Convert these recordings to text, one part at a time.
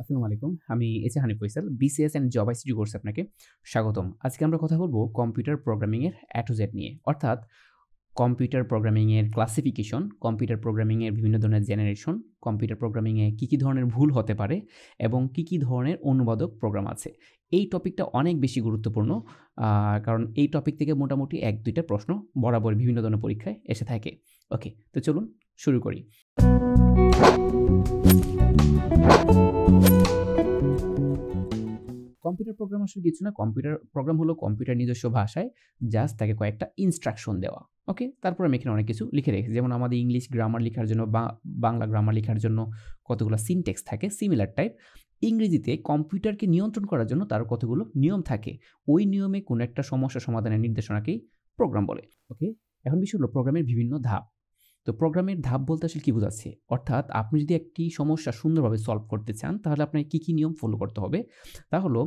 আসসালামু আলাইকুম। আমি S A Hanif Faisal BCS and job ICT course আপনাকে স্বাগতম। আজকে আমরা কথা বলব কম্পিউটার প্রোগ্রামিংয়ের অ্যাটো জেড নিয়ে। অর্থাৎ কম্পিউটার প্রোগ্রামিংয়ের ক্লাসিফিকেশন কম্পিউটার প্রোগ্রামিংয়ের বিভিন্ন ধরনের জেনারেশন কম্পিউটার প্রোগ্রামিংয়ে কী কী ধরনের ভুল হতে পারে এবং কী কী ধরনের অনুবাদক প্রোগ্রাম আছে। এই টপিকটা অনেক বেশি গুরুত্বপূর্ণ কারণ এই টপিক থেকে মোটামুটি এক দুইটা প্রশ্ন বরাবর বিভিন্ন ধরনের পরীক্ষায় এসে থাকে। ওকে তো চলুন শুরু করি। কম্পিউটার প্রোগ্রাম আসলে কিছু না, কম্পিউটার প্রোগ্রাম হলো কম্পিউটার নিজস্ব ভাষায় জাস্ট তাকে কয়েকটা ইনস্ট্রাকশন দেওয়া ওকে তারপর আমি এখানে অনেক কিছু লিখে রেখেছি। যেমন আমাদের ইংলিশ গ্রামার লেখার জন্য বা বাংলা গ্রামার লেখার জন্য কতগুলো সিনটেক্স থাকে সিমিলার টাইপ ইংরেজিতে কম্পিউটারকে নিয়ন্ত্রণ করার জন্য তার কতগুলো নিয়ম থাকে, ওই নিয়মে কোনো একটা সমস্যা সমাধানের নির্দেশনাকেই প্রোগ্রাম বলে ওকে এখন বিষয় হলো প্রোগ্রামের বিভিন্ন ধাপ। তো প্রোগ্রামের ধাপ বলতে আসলে কী বোঝাচ্ছে? অর্থাৎ আপনি যদি একটি সমস্যা সুন্দরভাবে সলভ করতে চান, তাহলে আপনাকে কী কী নিয়ম ফলো করতে হবে? তা হলো,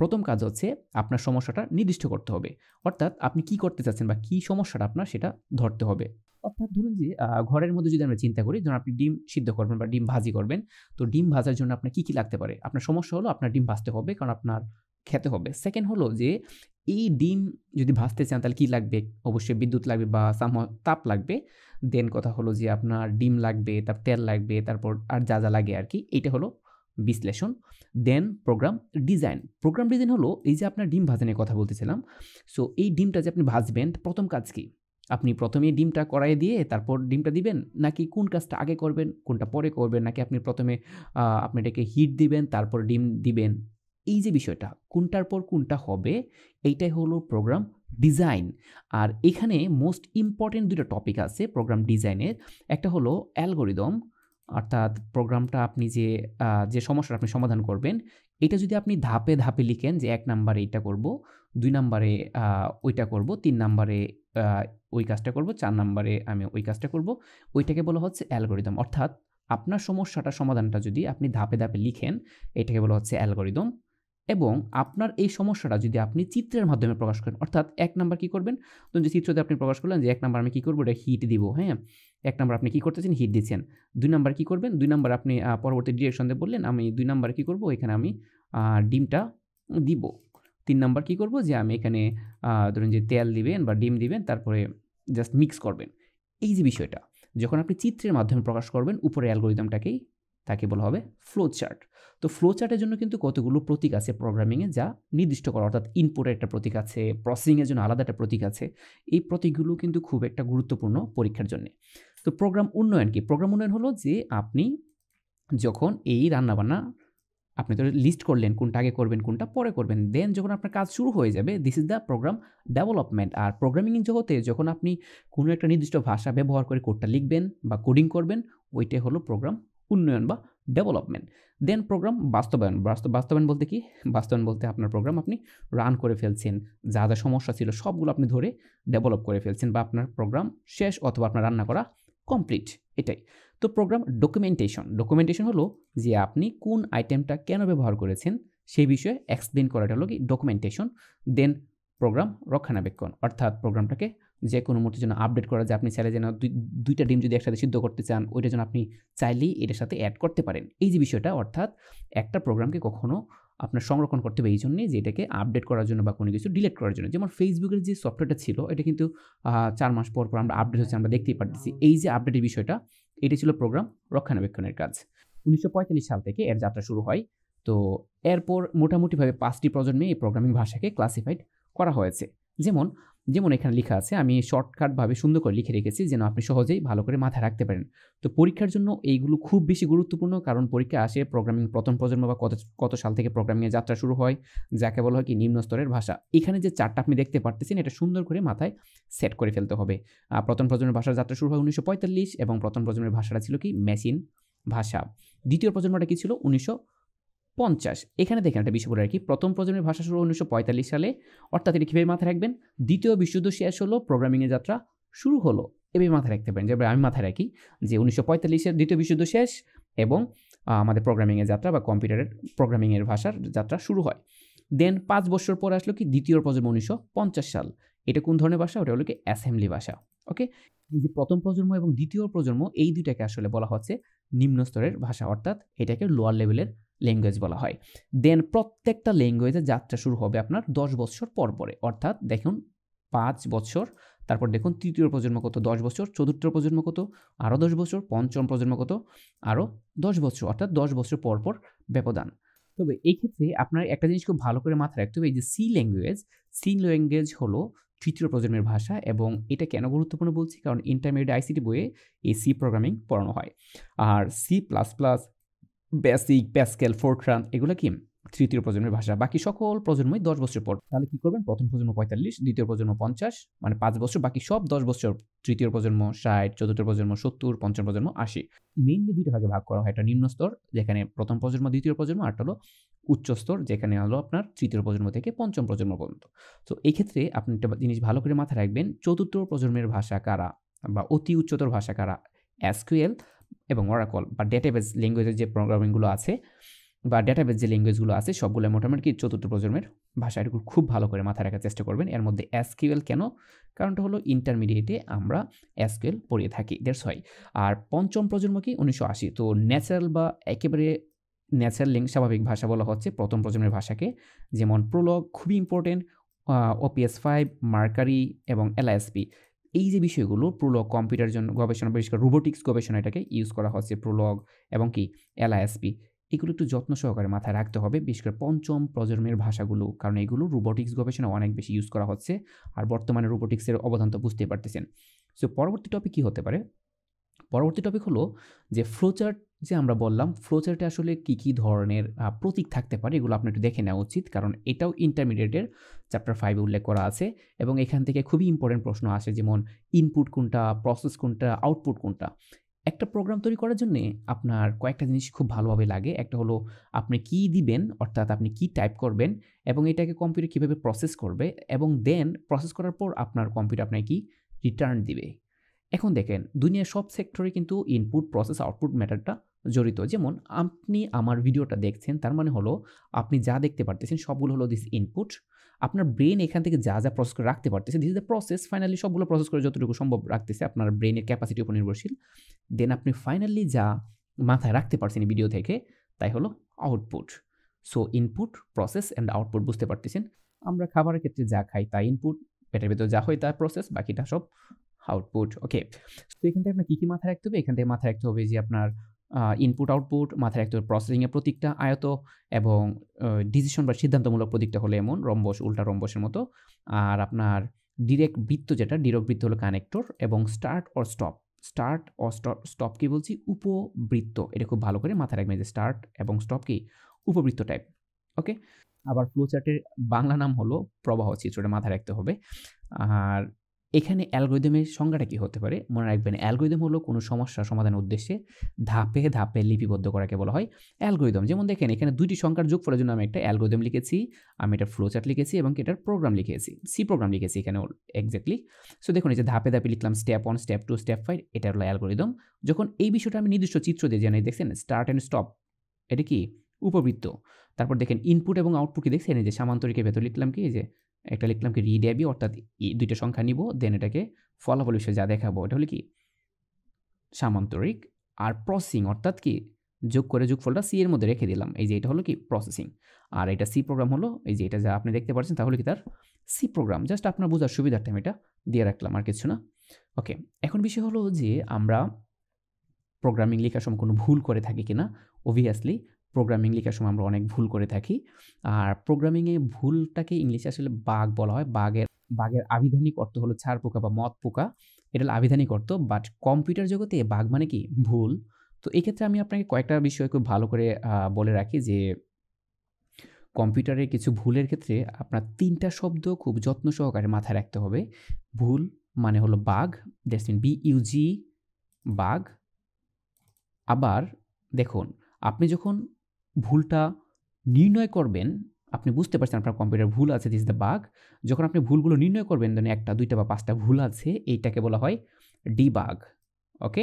প্রথম কাজ হচ্ছে আপনার সমস্যাটা নির্দিষ্ট করতে হবে। অর্থাৎ আপনি কি করতে চাচ্ছেন বা কী সমস্যাটা আপনার সেটা ধরতে হবে। অর্থাৎ ধরুন যে ঘরের মধ্যে যদি আমরা চিন্তা করি, ধরুন আপনি ডিম সিদ্ধ করবেন বা ডিম ভাজি করবেন, তো ডিম ভাজার জন্য আপনার কী কী লাগতে পারে? আপনার সমস্যা হলো আপনার ডিম ভাজতে হবে, কারণ আপনার খেতে হবে। সেকেন্ড হলো যে এই ডিম যদি ভাজতে চান, তাহলে কী লাগবে? অবশ্যই বিদ্যুৎ লাগবে বা সাম, তাপ লাগবে। দেন কথা হলো যে আপনার ডিম লাগবে তার তেল লাগবে, তারপর আর যা যা লাগে আর কি এটা হলো বিশ্লেষণ। Then program design program design হলো এই যে আপনার ডিম ভাজানোর কথা বলতেছিলাম। সো এই ডিমটা যে আপনি ভাজবেন প্রথম কাজ কি? আপনি প্রথমে ডিমটা কড়াইয়ে দিয়ে তারপর ডিমটা দিবেন, নাকি কোন কাজটা আগে করবেন, কোনটা পরে করবেন, নাকি আপনি প্রথমে আপনি এটাকে হিট দিবেন, তারপর ডিম দিবেন? এই যে বিষয়টা, কোনটার পর কোনটা হবে, এইটাই হলো প্রোগ্রাম ডিজাইন আর এখানে মোস্ট ইম্পর্টেন্ট দুটো টপিক আছে প্রোগ্রাম ডিজাইনের একটা হলো অ্যালগোরিদম অর্থাৎ প্রোগ্রামটা আপনি যে যে সমস্যাটা আপনি সমাধান করবেন, এটা যদি আপনি ধাপে ধাপে লিখেন যে এক নাম্বারে এইটা করব, দুই নাম্বারে ওইটা করব, তিন নাম্বারে ওই কাজটা করব, চার নাম্বারে আমি ওই কাজটা করব, ওইটাকে বলা হচ্ছে অ্যালগোরিদম অর্থাৎ আপনার সমস্যাটা সমাধানটা যদি আপনি ধাপে ধাপে লিখেন, এটাকে বলা হচ্ছে অ্যালগোরিদম এবং আপনার এই সমস্যাটা যদি আপনি চিত্রের মাধ্যমে প্রকাশ করেন, অর্থাৎ এক নাম্বার কী করবেন? তো যে চিত্রতে আপনি প্রকাশ করলেন যে এক নাম্বার আমি কী করব? এটা হিট দিব হ্যাঁ? এক নাম্বার আপনি কী করতেছেন? হিট দিচ্ছেন। দুই নাম্বার কী করবেন? দুই নাম্বার আপনি পরবর্তী ডিরেকশন বললেন, আমি দুই নাম্বার কী করব? এখানে আমি ডিমটা দিব। তিন নাম্বার কী করব? যে আমি এখানে ধরুন যে তেল দিবেন বা ডিম দিবেন, তারপরে জাস্ট মিক্স করবেন। এই যে বিষয়টা, যখন আপনি চিত্রের মাধ্যমে প্রকাশ করবেন উপরে অ্যালগোরিদমটাকেই তাকে বলা হবে ফ্লো চার্ট তো ফ্লো চার্টের জন্য কিন্তু কতগুলো প্রতীক আছে প্রোগ্রামিংয়ে যা নির্দিষ্ট করা, অর্থাৎ ইনপুটের একটা প্রতীক আছে প্রসেসিংয়ের জন্য আলাদা একটা প্রতীক আছে। এই প্রতীকগুলো কিন্তু খুব একটা গুরুত্বপূর্ণ পরীক্ষার জন্য। তো প্রোগ্রাম উন্নয়ন কি? প্রোগ্রাম উন্নয়ন হলো যে আপনি যখন এই রান্নাবান্না আপনি তো লিস্ট করলেন, কোনটা আগে করবেন, কোনটা পরে করবেন। দেন যখন আপনার কাজ শুরু হয়ে যাবে this is the program development R programming জগতে যখন আপনি কোনো একটা নির্দিষ্ট ভাষা ব্যবহার করে কোডটা লিখবেন বা কোডিং করবেন, ওইটাই হলো প্রোগ্রাম উন্নয়ন বা ডেভেলপমেন্ট দেন প্রোগ্রাম বাস্তবায়ন। বাস্তবায়ন বলতে কি? বাস্তবায়ন বলতে আপনার প্রোগ্রাম আপনি রান করে ফেলছেন। যা যা সমস্যা ছিল সবগুলো আপনি ধরে ডেভেলপ করে ফেলছেন বা আপনার প্রোগ্রাম শেষ অথবা আপনার রান্না করা কমপ্লিট এটাই। তো প্রোগ্রাম ডকুমেন্টেশন ডকুমেন্টেশন হলো যে আপনি কোন আইটেমটা কেন ব্যবহার করেছেন সেই বিষয়ে এক্সপ্লেন করাটা হলো কি ডকুমেন্টেশন দেন প্রোগ্রাম রক্ষণাবেক্ষণ। অর্থাৎ প্রোগ্রামটাকে যে কোনো মুহূর্তে জন্য আপডেট করা যায়। আপনি চাইলে যেন দুইটা ডিম যদি একসাথে সিদ্ধ করতে চান ওইটা যেন আপনি চাইলেই এটার সাথে অ্যাড করতে পারেন। এই যে বিষয়টা, অর্থাৎ একটা প্রোগ্রামকে কখনও আপনার সংরক্ষণ করতে হবে এই জন্যে যে এটাকে আপডেট করার জন্য বা কোনো কিছু ডিলিট করার জন্য। যেমন ফেসবুকের যে সফটওয়্যারটা ছিল, এটা কিন্তু চার মাস পর পর আমরা আপডেট হচ্ছে, আমরা দেখতেই পারতেছি। এই যে আপডেটের বিষয়টা, এটি ছিল প্রোগ্রাম রক্ষণাবেক্ষণের কাজ। উনিশশো পঁয়তাল্লিশ সাল থেকে এর যাত্রা শুরু হয়। তো এরপর মোটামুটিভাবে পাঁচটি প্রজন্মে এই প্রোগ্রামিং ভাষাকে ক্লাসিফাইড করা হয়েছে। যেমন যেমন এখানে লেখা আছে, আমি শর্টকাটভাবে সুন্দর করে লিখে রেখেছি যেন আপনি সহজেই ভালো করে মাথায় রাখতে পারেন। তো পরীক্ষার জন্য এইগুলো খুব বেশি গুরুত্বপূর্ণ কারণ পরীক্ষা আসে প্রোগ্রামিং প্রথম প্রজন্ম বা কত কত সাল থেকে প্রোগ্রামিংয়ের যাত্রা শুরু হয়, যাকে বলা হয় কি নিম্ন স্তরের ভাষা। এখানে যে চারটা আপনি দেখতে পারতেছেন এটা সুন্দর করে মাথায় সেট করে ফেলতে হবে। প্রথম প্রজন্মের ভাষার যাত্রা শুরু হয় উনিশশো পঁয়তাল্লিশ এবং প্রথম প্রজন্মের ভাষাটা ছিল কি মেশিন ভাষা। দ্বিতীয় প্রজন্মটা কি ছিল? উনিশশো পঞ্চাশ। এখানে দেখেন একটা বিষয় বলে রাখি। প্রথম প্রজন্মের ভাষা শুরু উনিশশো পঁয়তাল্লিশ সালে, অর্থাৎ এটি কীভাবে মাথায় রাখবেন? দ্বিতীয় বিশুদ্ধ শেষ হলো প্রোগ্রামিংয়ের যাত্রা শুরু হলো। এভাবে মাথায় রাখতে পারেন। যেভাবে আমি মাথায় রাখি, যে উনিশশো পঁয়তাল্লিশের দ্বিতীয় বিশুদ্ধ শেষ এবং আমাদের প্রোগ্রামিংয়ের যাত্রা বা কম্পিউটারের প্রোগ্রামিংয়ের ভাষার যাত্রা শুরু হয়। দেন পাঁচ বছর পর আসলো কি? দ্বিতীয় প্রজন্ম উনিশশো পঞ্চাশ সাল। এটা কোন ধরনের ভাষা? ওটা হলো কি? অ্যাসেম্বলি ভাষা। ওকে এই যে প্রথম প্রজন্ম এবং দ্বিতীয় প্রজন্ম, এই দুইটাকে আসলে বলা হচ্ছে নিম্ন স্তরের ভাষা। অর্থাৎ এটাকে লোয়ার লেভেলের ল্যাঙ্গুয়েজ বলা হয়। দেন প্রত্যেকটা ল্যাঙ্গুয়েজে যাত্রা শুরু হবে আপনার দশ বছর পর পরে। অর্থাৎ দেখুন, পাঁচ বছর, তারপর দেখুন তৃতীয় প্রজন্ম কত? দশ বছর, চতুর্থ প্রজন্ম কত? আরও দশ বছর, পঞ্চম প্রজন্ম কত? আরও দশ বছর, অর্থাৎ দশ বছর পর পর ব্যবধান। তবে এই ক্ষেত্রে আপনার একটা জিনিস খুব ভালো করে মাথায় রাখতে হবে, এই যে সি ল্যাঙ্গুয়েজ সি ল্যাঙ্গুয়েজ হলো তৃতীয় প্রজন্মের ভাষা এবং এটা কেন গুরুত্বপূর্ণ বলছি? কারণ ইন্টারমিডিয়েট আইসিটি বইয়ে এই সি প্রোগ্রামিং পড়ানো হয়। আর C plus plus BASIC Pascal Fortran এগুলো কি? তৃতীয় প্রজন্মের ভাষা। বাকি সকল প্রজন্মই দশ বছর পর। তাহলে কি করবেন? প্রথম প্রজন্ম পঁয়তাল্লিশ, দ্বিতীয় প্রজন্ম পঞ্চাশ মানে পাঁচ বছর, বাকি সব দশ বছর। তৃতীয় প্রজন্ম ষাট, চতুর্থ প্রজন্ম সত্তর, পঞ্চম প্রজন্ম আশি। মেইনলি দুইটা ভাগে ভাগ করা হয়। একটা নিম্ন স্তর, যেখানে প্রথম প্রজন্ম, দ্বিতীয় প্রজন্ম, আর হলো উচ্চ স্তর, যেখানে হলো আপনার তৃতীয় প্রজন্ম থেকে পঞ্চম প্রজন্ম পর্যন্ত। তো এই ক্ষেত্রে আপনি একটা জিনিস ভালো করে মাথায় রাখবেন, চতুর্থ প্রজন্মের ভাষা কারা বা অতি উচ্চতর ভাষা কারা? এসকিউএল এবং ওরাকল বা ডেটাবেস ল্যাঙ্গুয়েজের যে প্রোগ্রামিংগুলো আছে বা ডেটাবেস যে ল্যাঙ্গুয়েজগুলো আছে, সবগুলো মোটামুটি চতুর্থ প্রজন্মের ভাষা এটুকু খুব ভালো করে মাথায় রাখার চেষ্টা করবেন। এর মধ্যে এসকিউএল কেন? কারণটা হলো ইন্টারমিডিয়েটে আমরা এসকিউএল পড়িয়ে থাকি দেড়শ হয় আর পঞ্চম প্রজন্ম কি? উনিশশো আশি। তো ন্যাচারাল বা একেবারে ন্যাচারাল লিঙ্ক স্বাভাবিক ভাষা বলা হচ্ছে প্রথম প্রজন্মের ভাষাকে। যেমন প্রোলগ খুবই ইম্পর্টেন্ট ওপিএস ফাইভ মার্কারি এবং এলআইএসপি এই যে বিষয়গুলো প্রোলগ কম্পিউটার জন্য গবেষণা বিশেষ করে রোবোটিক্স গবেষণা এটাকে ইউজ করা হচ্ছে প্রোলগ এবং কি এলআইএসপি এগুলো একটু যত্ন সহকারে মাথায় রাখতে হবে। বিশেষ করে পঞ্চম প্রজন্মের ভাষাগুলো, কারণ এগুলো রোবোটিক্স গবেষণা অনেক বেশি ইউজ করা হচ্ছে আর বর্তমানে রোবোটিক্সের অবদান তো বুঝতেই পারতেছেন। সো পরবর্তী টপিক কী হতে পারে? পরবর্তী টপিক হলো যে ফ্লোচার্ট যে আমরা বললাম ফ্লোচার্টে আসলে কী কী ধরনের প্রতীক থাকতে পারে এগুলো আপনার একটু দেখে নেওয়া উচিত। কারণ এটাও ইন্টারমিডিয়েটের চ্যাপ্টার ফাইভে উল্লেখ করা আছে এবং এখান থেকে খুবই ইম্পর্টেন্ট প্রশ্ন আসে যেমন ইনপুট কোনটা প্রসেস কোনটা আউটপুট কোনটা। একটা প্রোগ্রাম তৈরি করার জন্য আপনার কয়েকটা জিনিস খুব ভালোভাবে লাগে। একটা হলো আপনি কি দিবেন, অর্থাৎ আপনি কি টাইপ করবেন এবং এটাকে কম্পিউটার কীভাবে প্রসেস করবে এবং দেন প্রসেস করার পর আপনার কম্পিউটার আপনাকে কি রিটার্ন দিবে। এখন দেখেন, দুনিয়ার সব সেক্টরে কিন্তু ইনপুট প্রসেস আউটপুট ম্যাটারটা জড়িত। যেমন আপনি আমার ভিডিওটা দেখছেন, তার মানে হলো আপনি যা দেখতে পারতেছেন সবগুলো হলো দিস ইনপুট আপনার ব্রেন এখান থেকে যা যা প্রসেস করে রাখতে পারতেছে this is the process finally সবগুলো প্রসেস করে যতটুকু সম্ভব রাখতেছে আপনার ব্রেনের ক্যাপাসিটির উপর নির্ভরশীল। দেন আপনি ফাইনালি যা মাথায় রাখতে পারছেন ভিডিও থেকে, তাই হলো output so input process and output বুঝতে পারতেছেন? আমরা খাবারের ক্ষেত্রে যা খাই তা ইনপুট পেটের ভেতর যা হয় তা প্রসেস বাকিটা সব আউটপুট ওকে তো এখান থেকে আপনার কী কী মাথায় রাখতে হবে? এখান থেকে মাথায় রাখতে হবে যে আপনার ইনপুট আউটপুট মাথায় হবে প্রসেসিংয়ের প্রতীকটা, আয়ত এবং ডিসিশন বা সিদ্ধান্তমূলক প্রতীকটা হলো এমন, রম্বস, উল্টা রম্বসের মতো। আর আপনার ডিরেক্ট বৃত্ত যেটা ডিরেক্ট বৃত্ত হলো কানেক্টর এবং স্টার্ট অর স্টপ স্টার্ট ও স্টপ কি বলছি? উপবৃত্ত। এটা খুব ভালো করে মাথায় রাখবেন যে স্টার্ট এবং স্টপ কি? উপবৃত্ত টাইপ ওকে আবার ফ্লোচার্টের বাংলা নাম হলো প্রবাহ চিত্রটা মাথায় রাখতে হবে। আর এখানে অ্যালগোরিদমের সংজ্ঞাটা কী হতে পারে? মনে রাখবেন, অ্যালগোরিদম হলো কোনো সমস্যা সমাধানের উদ্দেশ্যে ধাপে ধাপে লিপিবদ্ধ করাকে বলা হয় অ্যালগোরিদম। যেমন দেখেন, এখানে দুইটি সংখ্যার যোগফলের জন্য আমি একটা অ্যালগোরিদম লিখেছি, আমি এটা ফ্লোচার্ট লিখেছি এবং এটার প্রোগ্রাম লিখেছি, সি প্রোগ্রাম লিখেছি এখানে এক্স্যাক্টলি সো দেখুন, এই যে ধাপে ধাপে লিখলাম step one step two step five এটা হলো অ্যালগোরিদম। যখন এই বিষয়টা আমি নির্দিষ্ট চিত্র দিয়ে জানি দেখছেন স্টার্ট অ্যান্ড স্টপ এটা কি? উপবৃত্ত। তারপর দেখেন ইনপুট এবং আউটপুট কি দেখছেন? এই যে সামান্তরিকের ভেতর লিখলাম কি? এই যে একটা লিখলাম কি রিড এবি অর্থাৎ দুইটা সংখ্যা নিব দেন এটাকে ফলাফল হিসেবে যা দেখাবো, এটা হলো কি? সামান্তরিক আর প্রসেসিং অর্থাৎ কি? যোগ করে যোগফলটা সি এর মধ্যে রেখে দিলাম। এই যে এটা হলো কি? প্রসেসিং আর এটা সি প্রোগ্রাম হলো, এই যে এটা যা আপনি দেখতে পাচ্ছেন তাহলে কি তার সি প্রোগ্রাম জাস্ট আপনার বোঝার সুবিধার্থে আমি এটা দিয়ে রাখলাম আর কিছু না। ওকে এখন বিষয় হলো যে আমরা প্রোগ্রামিং লেখার সময় কোনো ভুল করে থাকি কিনা? অবভিয়াসলি প্রোগ্রামিং লেখার সময় আমরা অনেক ভুল করে থাকি। আর প্রোগ্রামিংয়ে ভুলটাকে ইংলিশে আসলে বাঘ বলা হয়। বাঘের বাঘের আবিধানিক অর্থ হলো ছাড় পোকা বা মদ পোকা। এটা হলো আবিধানিক অর্থ। বাট কম্পিউটার জগতে বাঘ মানে কি? ভুল। তো এক্ষেত্রে আমি আপনাকে কয়েকটা বিষয় খুব ভালো করে বলে রাখি যে কম্পিউটারে কিছু ভুলের ক্ষেত্রে আপনার তিনটা শব্দ খুব যত্ন সহকারে মাথায় রাখতে হবে। ভুল মানে হলো বাঘ, দ্যাটস মিন বি ইউজি বাঘ। আবার দেখুন, আপনি যখন ভুলটা নির্ণয় করবেন, আপনি বুঝতে পারছেন আপনার কম্পিউটার ভুল আছে দিস দ্য বাগ যখন আপনি ভুলগুলো নির্ণয় করবেন দেন একটা, দুইটা বা পাঁচটা ভুল আছে, এইটাকে বলা হয় ডি বাগ ওকে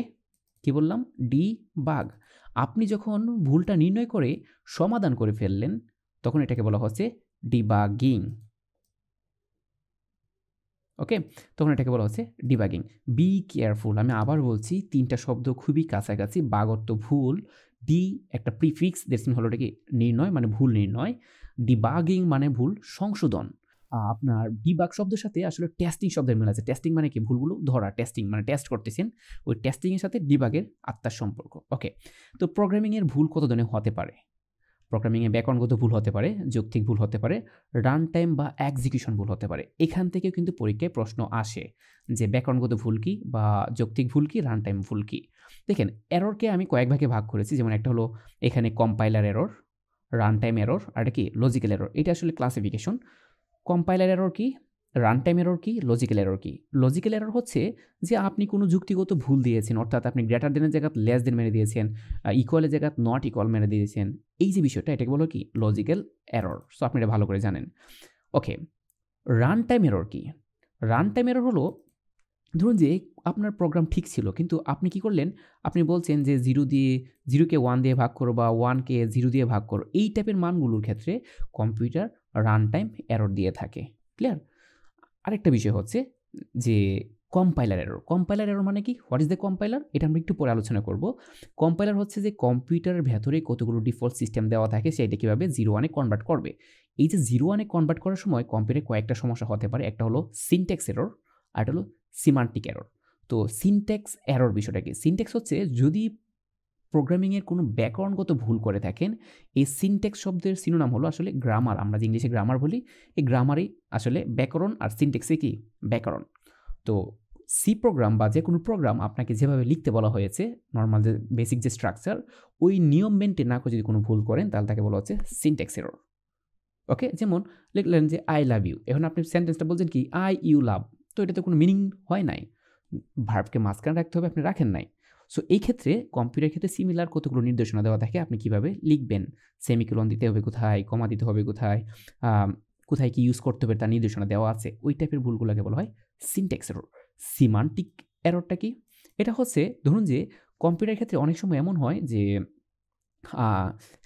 কি বললাম? ডি বাগ আপনি যখন ভুলটা নির্ণয় করে সমাধান করে ফেললেন, তখন এটাকে বলা হচ্ছে ডিবাগিং ওকে তখন এটাকে বলা হচ্ছে ডিবাগিং বি কেয়ারফুল আমি আবার বলছি, তিনটা শব্দ খুবই কাছাকাছি বাগ অর্থ ভুল ডি একটা প্রিফিক্স দ্যাটস মিন হলো এটা কি নির্ণয় মানে ভুল নির্ণয়। ডিবাগিং মানে ভুল সংশোধন। আপনার ডিবাগ শব্দের সাথে আসলে টেস্টিং শব্দের মিল আছে। টেস্টিং মানে কি? ভুলগুলো ধরা টেস্টিং মানে টেস্ট করতেছেন। ওই টেস্টিংয়ের সাথে ডিবাগের আত্মার সম্পর্ক। ওকে তো প্রোগ্রামিংয়ের ভুল কত ধরনের হতে পারে? প্রোগ্রামিংয়ে ব্যাকরণগত ভুল হতে পারে, যৌক্তিক ভুল হতে পারে রান টাইম বা এক্সিকিউশন ভুল হতে পারে। এখান থেকেও কিন্তু পরীক্ষায় প্রশ্ন আসে যে ব্যাকরণগত ভুল কি বা যৌক্তিক ভুল কি রান টাইম ভুল কী। দেখেন এররকে আমি কয়েক ভাগে ভাগ করেছি, যেমন একটা হলো এখানে compiler error run time error আর কি লজিক্যাল এরর এটা আসলে ক্লাসিফিকেশন কম্পাইলার এরর কি? রান টাইম এরর কি? লজিক্যাল এরর কি? লজিক্যাল এরর হচ্ছে যে আপনি কোনো যুক্তিগত ভুল দিয়েছেন, অর্থাৎ আপনি গ্রেটার দেনের জায়গায় লেস দেন মেরে দিয়েছেন ইকুয়ালের জায়গায় নট ইকুয়াল মেরে দিয়েছেন, এই যে বিষয়টা, এটাকে বলো কি? লজিক্যাল এরর সো আপনি এটা ভালো করে জানেন। ওকে রান টাইম এরর কি? রান টাইম এরর হলো, ধরুন যে আপনার প্রোগ্রাম ঠিক ছিল, কিন্তু আপনি কি করলেন? আপনি বলছেন যে জিরো দিয়ে জিরোকে ওয়ান দিয়ে ভাগ করো বা ওয়ানকে জিরো দিয়ে ভাগ করো, এই টাইপের মানগুলোর ক্ষেত্রে কম্পিউটার রান টাইম এরর দিয়ে থাকে। ক্লিয়ার আরেকটা বিষয় হচ্ছে যে কম্পাইলার এরর কম্পাইলার এরর মানে কি? হোয়াট ইজ দ্য কম্পাইলার এটা আমরা একটু পরে আলোচনা করব। কম্পাইলার হচ্ছে যে কম্পিউটারের ভেতরে কতগুলো ডিফল্ট সিস্টেম দেওয়া থাকে, সেটা কীভাবে জিরো ওয়ানে কনভার্ট করবে। এই যে জিরো ওয়ানে কনভার্ট করার সময় কম্পিউটারে কয়েকটা সমস্যা হতে পারে। একটা হলো সিনটেক্স এরর আর একটা হলো সিমান্টিক এরর তো সিনটেক্স এরর বিষয়টা কি সিনটেক্স হচ্ছে যদি প্রোগ্রামিংয়ের কোনো ব্যাকরণগত ভুল করে থাকেন। এই সিনটেক্স শব্দের সিনোনাম হলো আসলে গ্রামার আমরা যে ইংলিশে গ্রামার বলি, এই গ্রামারই আসলে ব্যাকরণ আর সিনটেক্সে কি? ব্যাকরণ। তো সি প্রোগ্রাম বা যে কোনো প্রোগ্রাম আপনাকে যেভাবে লিখতে বলা হয়েছে নর্মাল যে বেসিক যে স্ট্রাকচার ওই নিয়ম মেনটেন না করে যদি কোনো ভুল করেন, তাহলে তাকে বলা হচ্ছে সিনটেক্স এরর ওকে যেমন লিখলেন যে আই লাভ ইউ এখন আপনি সেন্টেন্সটা বলছেন কি আই ইউ লাভ তো এটাতে কোনো মিনিং হয় নাই। ভার্বকে মাঝখানে রাখতে হবে, আপনি রাখেন নাই। সো এই ক্ষেত্রে কম্পিউটার ক্ষেত্রে সিমিলার কতগুলো নির্দেশনা দেওয়া থাকে? আপনি কীভাবে লিখবেন? সেমিকুলন দিতে হবে কোথায়? কমা দিতে হবে কোথায়? কোথায় কি ইউজ করতে হবে তার নির্দেশনা দেওয়া আছে? ওই টাইপের ভুলগুলোকে বলা হয় সিনটেক্স এরর সিমান্টিক এররটা কি? এটা হচ্ছে, ধরুন যে কম্পিউটার ক্ষেত্রে অনেক সময় এমন হয় যে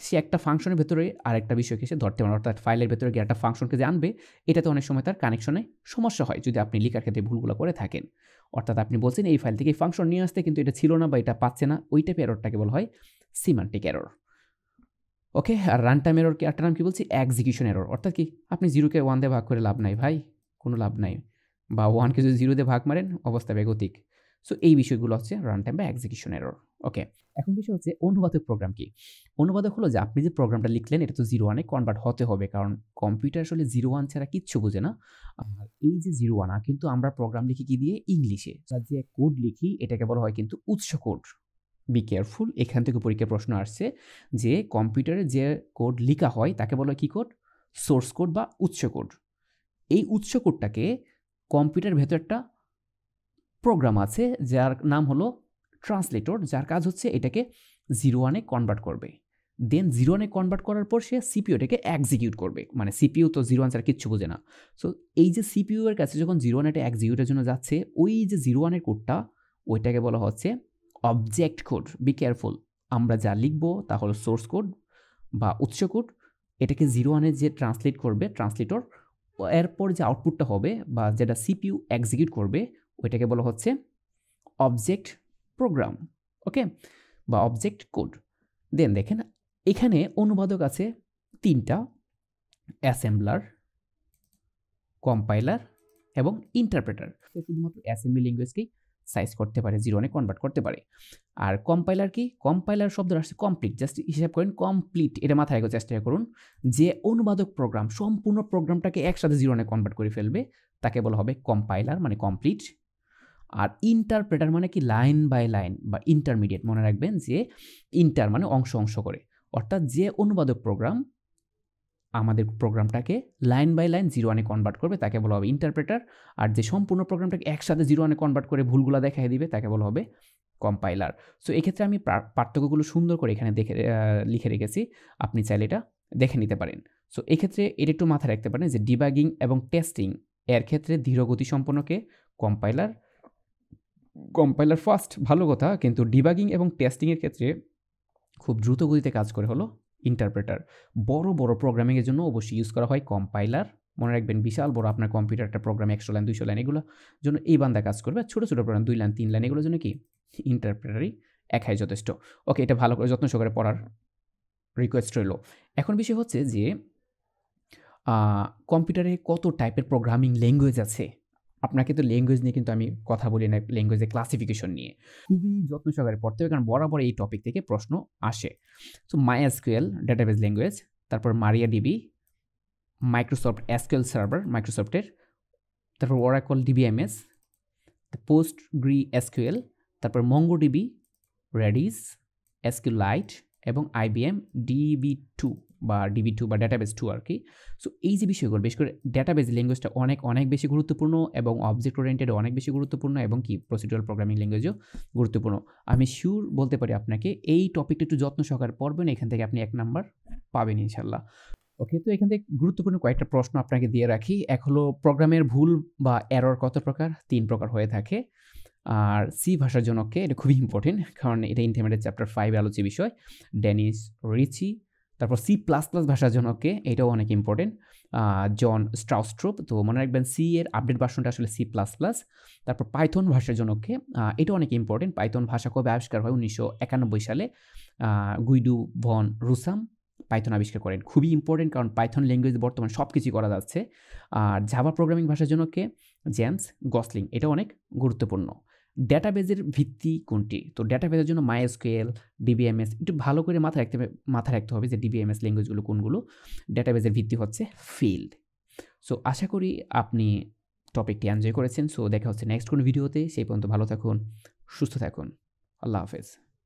সে একটা ফাংশনের ভেতরে আরেকটা বিষয়কে সে ধরতে পারে, অর্থাৎ ফাইলের ভেতরে গিয়ে একটা ফাংশনকে যে আনবে, এটাতে অনেক সময় তার কানেকশনে সমস্যা হয় যদি আপনি লিখার ক্ষেত্রে ভুলগুলো করে থাকেন। অর্থাৎ আপনি বলছেন এই ফাইল থেকে ফাংশন নিয়ে আসতে কিন্তু এটা ছিল না বা এটা পাচ্ছে না। ওই টাইপের এররটাকে বলা হয় সিমান্টিক এরর ওকে আর রান টাইম এরর কি একটা নাম কি বলছি? এক্সিকিউশন এরর অর্থাৎ কি আপনি জিরোকে ওয়ান দিয়ে ভাগ করে লাভ নাই ভাই, কোনো লাভ নাই। বা ওয়ানকে যদি জিরো দিয়ে ভাগ মারেন, অবস্থা বেগতিক। সো এই বিষয়গুলো হচ্ছে রান টাইম বা এক্সিকিউশন এরর ওকে এখন বিষয় হচ্ছে অনুবাদক প্রোগ্রাম কি? অনুবাদক হলো যে আপনি যে প্রোগ্রামটা লিখলেন, এটা তো জিরো ওয়ানে কনভার্ট হতে হবে, কারণ কম্পিউটার আসলে জিরো ওয়ান ছাড়া কিচ্ছু বোঝে না। আর এই যে জিরো ওয়ান কিন্তু আমরা প্রোগ্রাম লিখি কি দিয়ে? ইংলিশে যে কোড লিখি, এটাকে বলা হয় কিন্তু উৎস কোড বি কেয়ারফুল এখান থেকে পরীক্ষার প্রশ্ন আসছে যে কম্পিউটারে যে কোড লিখা হয়, তাকে বলা হয় কী কোড সোর্স কোড বা উৎস কোড এই উৎস কোডটাকে কম্পিউটার ভেতর একটা প্রোগ্রাম আছে, যার নাম হলো ট্রান্সলেটর, যার কাজ হচ্ছে এটাকে জিরো ওয়ানে কনভার্ট করবে। দেন জিরো ওয়ানে কনভার্ট করার পর সে সিপিও এটাকে এক্সিকিউট করবে। মানে সিপিইউ তো জিরো ওয়ান ছাড়া কিচ্ছু বোঝে না। সো এই যে সিপিইউ এর কাছে যখন জিরো ওয়ান এটা এক্সিকিউটের জন্য যাচ্ছে, ওই যে জিরো ওয়ানের কোডটা ওইটাকে বলা হচ্ছে অবজেক্ট কোড বি কেয়ারফুল আমরা যা লিখব তা হলো সোর্স কোড বা উৎস কোড এটাকে জিরো ওয়ানে যে ট্রান্সলেট করবে ট্রান্সলেটর এরপর যে আউটপুটটা হবে বা যেটা সিপিইউ এক্সিকিউট করবে, ওইটাকে বলা হচ্ছে অবজেক্ট প্রোগ্রাম ওকে বা অবজেক্ট কোড দেন দেখেন, এখানে অনুবাদক আছে তিনটা অ্যাসেম্বলার কম্পাইলার এবং ইন্টারপ্রেটার শুধুমাত্র অ্যাসেম্বলি ল্যাঙ্গুয়েজকেই সাইজ করতে পারে জিরোনে কনভার্ট করতে পারে। আর কম্পাইলার কি? কম্পাইলার শব্দ আসছে কমপ্লিট জাস্ট হিসাব করেন কমপ্লিট এটা মাথায় রেখে চেষ্টা করুন যে অনুবাদক প্রোগ্রাম সম্পূর্ণ প্রোগ্রামটাকে একসাথে জিরোনে কনভার্ট করে ফেলবে, তাকে বলা হবে কম্পাইলার মানে কমপ্লিট আর ইন্টারপ্রেটার মানে কি লাইন বাই লাইন বা ইন্টারমিডিয়েট মনে রাখবেন যে ইন্টার মানে অংশ অংশ করে। অর্থাৎ যে অনুবাদক প্রোগ্রাম আমাদের প্রোগ্রামটাকে লাইন বাই লাইন জিরো ওয়ানে কনভার্ট করবে, তাকে বলা হবে ইন্টারপ্রেটার আর যে সম্পূর্ণ প্রোগ্রামটাকে একসাথে জিরো ওয়ানে কনভার্ট করে ভুলগুলো দেখাই দিবে, তাকে বলা হবে কম্পাইলার সো এক্ষেত্রে আমি পার্থক্যগুলো সুন্দর করে এখানে দেখে লিখে রেখেছি। আপনি চাইলে এটা দেখে নিতে পারেন। সো এক্ষেত্রে এটা একটু মাথায় রাখতে পারেন যে ডিবাগিং এবং টেস্টিং এর ক্ষেত্রে ধীরগতি সম্পন্নকে কম্পাইলার কম্পাইলার ফার্স্ট ভালো কথা, কিন্তু ডিবাগিং এবং টেস্টিংয়ের ক্ষেত্রে খুব দ্রুত গতিতে কাজ করে হলো ইন্টারপ্রেটার বড় বড় প্রোগ্রামিংয়ের জন্য অবশ্যই ইউজ করা হয় কম্পাইলার মনে রাখবেন, বিশাল বড় আপনার কম্পিউটার একটা প্রোগ্রাম একশো লাইন দুইশো লাইন এগুলো জন্য এই বান্দা কাজ করবে। ছোটো ছোটো প্রোগ্রাম দুই লাইন তিন লাইন এগুলোর জন্য কি ইন্টারপ্রেটারই একাই যথেষ্ট। ওকে এটা ভালো করে, যত্ন সহকারে পড়ার রিকোয়েস্ট রইল। এখন বিষয় হচ্ছে যে কম্পিউটারে কত টাইপের প্রোগ্রামিং ল্যাঙ্গুয়েজ আছে? আপনাকে তো ল্যাঙ্গুয়েজ নিয়ে কিন্তু আমি কথা বলি না ল্যাঙ্গুয়েজের ক্লাসিফিকেশন নিয়ে। খুবই যত্ন সহকারে পড়তে হবে, কারণ বরাবর এই টপিক থেকে প্রশ্ন আসে। So MySQL database language তারপর MariaDB Microsoft SQL server মাইক্রোসফটের তারপর Oracle DBMS PostgreSQL তারপর MongoDB Redis SQLite এবং আইবিএম ডিবি টু বা ডিবি টু বা ডেটাবেস টু আর কি সো এই যে বিষয়গুলো বিশেষ করে ডেটাবেস ল্যাঙ্গুয়েজটা অনেক অনেক বেশি গুরুত্বপূর্ণ এবং অবজেক্ট ওরিয়েন্টেড অনেক বেশি গুরুত্বপূর্ণ এবং কি? প্রসিডিউরাল প্রোগ্রামিং ল্যাঙ্গুয়েজও গুরুত্বপূর্ণ। আমি শিওর বলতে পারি আপনাকে, এই টপিকটা একটু যত্ন সহকারে পড়বেন, এখান থেকে আপনি এক নাম্বার পাবেন ইনশাল্লাহ ওকে তো এখান থেকে গুরুত্বপূর্ণ কয়েকটা প্রশ্ন আপনাকে দিয়ে রাখি। এক হলো প্রোগ্রামের ভুল বা এরর কত প্রকার? তিন প্রকার হয়ে থাকে। আর সি ভাষার জনককে এটা খুবই ইম্পর্টেন্ট কারণ এটা ইন্টারমিডিয়েট চ্যাপ্টার ফাইভে আলোচ্য বিষয়। ডেনিস রিচি তারপর সি প্লাস প্লাস ভাষার জনককে এটাও অনেক ইম্পর্টেন্ট জন স্ট্রাউস্ট্রোপ, তো মনে রাখবেন সি এর আপডেট ভার্সনটা আসলে সি প্লাস প্লাস তারপর পাইথন ভাষার জনককে এটা অনেক ইম্পর্টেন্ট পাইথন ভাষা কবে আবিষ্কার হয়? উনিশশো একানব্বই সালে। গুইডু ভন রুসাম পাইথন আবিষ্কার করেন। খুবই ইম্পর্টেন্ট কারণ পাইথন ল্যাঙ্গুয়েজ বর্তমানে সব কিছুই করা যাচ্ছে। আর জাভা প্রোগ্রামিং ভাষার জনককে জেমস গসলিং এটা অনেক গুরুত্বপূর্ণ। ডেটাবেজের ভিত্তি কোনটি? তো ডেটাবেজের জন্য মাইএসকিউএল ডিবিএমএস একটু ভালো করে মাথায় রাখতে হবে, মাথায় রাখতে হবে যে ডিবিএমএস ল্যাঙ্গুয়েজগুলো কোনগুলো? ডেটাবেজের ভিত্তি হচ্ছে ফিল্ড সো আশা করি আপনি টপিকটি এনজয় করেছেন। সো দেখা হচ্ছে নেক্সট কোনো ভিডিওতে সেই পর্যন্ত ভালো থাকুন, সুস্থ থাকুন। আল্লাহ হাফেজ।